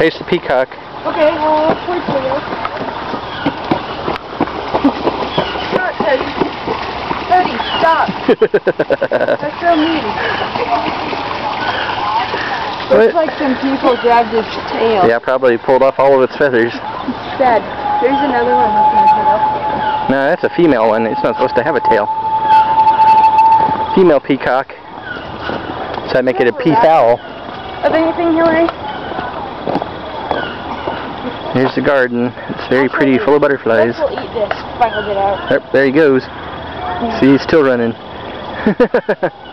Chase the peacock. Okay, well, let's wait for you. Stop, Teddy. Teddy, stop. That's so mean. Looks like some people grabbed its tail. yeah, probably pulled off all of its feathers. Instead, there's another one that's cut off. No, that's a female one. It's not supposed to have a tail. Female peacock. So I make it a peafowl. Of anything, Hillary? Here's the garden. It's very pretty, full of butterflies. Let's eat this if I hold it out. There he goes. See, he's still running.